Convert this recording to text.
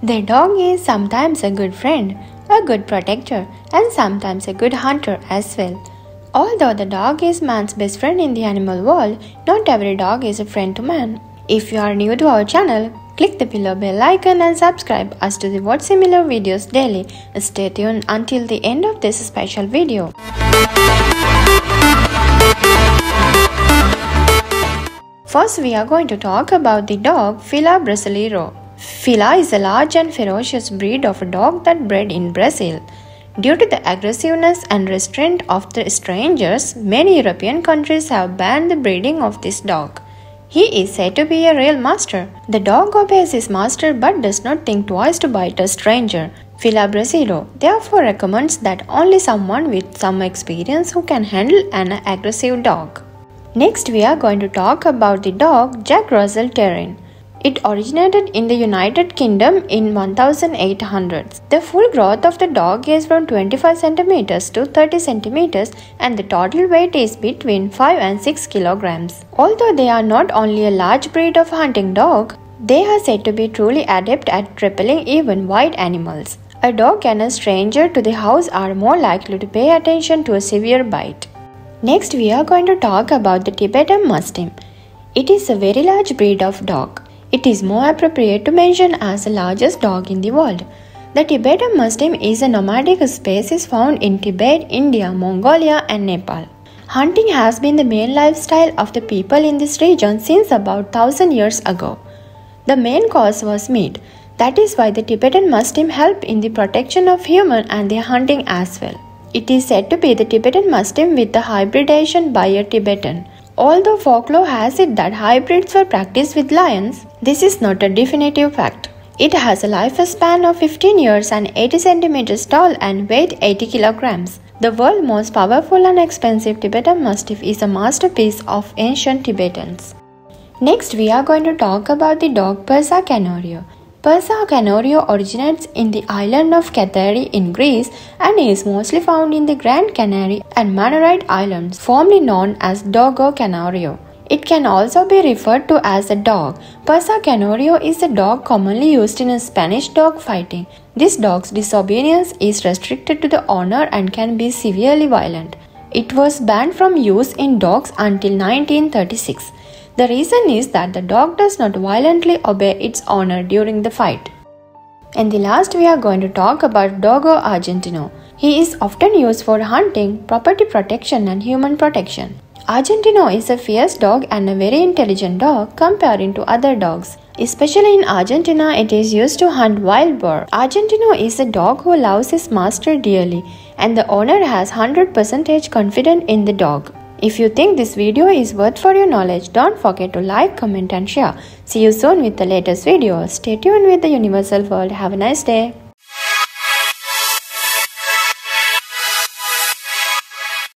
The dog is sometimes a good friend, a good protector, and sometimes a good hunter as well. Although the dog is man's best friend in the animal world, not every dog is a friend to man. If you are new to our channel, click the below bell icon and subscribe us to the watch similar videos daily. Stay tuned until the end of this special video. First, we are going to talk about the dog Fila Brasileiro. Fila is a large and ferocious breed of a dog that bred in Brazil. Due to the aggressiveness and restraint of the strangers, many European countries have banned the breeding of this dog. He is said to be a real master. The dog obeys his master but does not think twice to bite a stranger. Fila Brasileiro therefore recommends that only someone with some experience who can handle an aggressive dog. Next, we are going to talk about the dog Jack Russell Terrier. It originated in the United Kingdom in 1800s. The full growth of the dog is from 25 centimeters to 30 centimeters and the total weight is between 5 and 6 kilograms. Although they are not only a large breed of hunting dog, they are said to be truly adept at repelling even wild animals. A dog and a stranger to the house are more likely to pay attention to a severe bite. Next, we are going to talk about the Tibetan Mastiff. It is a very large breed of dog. It is more appropriate to mention as the largest dog in the world. The Tibetan Mastiff is a nomadic species found in Tibet, India, Mongolia, and Nepal. Hunting has been the main lifestyle of the people in this region since about 1000 years ago. The main cause was meat. That is why the Tibetan Mastiff help in the protection of human and their hunting as well. It is said to be the Tibetan Mastiff with the hybridization by a Tibetan. Although folklore has it that hybrids were practiced with lions, this is not a definitive fact. It has a lifespan of 15 years and 80 centimeters tall and weight 80 kilograms. The world's most powerful and expensive Tibetan Mastiff is a masterpiece of ancient Tibetans. Next, we are going to talk about the dog Presa Canario. Presa Canario originates in the island of Katheri in Greece and is mostly found in the Grand Canary and Minorite Islands, formerly known as Dogo Canario. It can also be referred to as a dog. Presa Canario is a dog commonly used in Spanish dog fighting. This dog's disobedience is restricted to the owner and can be severely violent. It was banned from use in dogs until 1936. The reason is that the dog does not violently obey its owner during the fight. And the last we are going to talk about Dogo Argentino. He is often used for hunting, property protection and human protection. Argentino is a fierce dog and a very intelligent dog comparing to other dogs. Especially in Argentina, it is used to hunt wild boar. Argentino is a dog who loves his master dearly and the owner has 100% confidence in the dog. If you think this video is worth for your knowledge, don't forget to like, comment and share. See you soon with the latest video. Stay tuned with the Universal World. Have a nice day.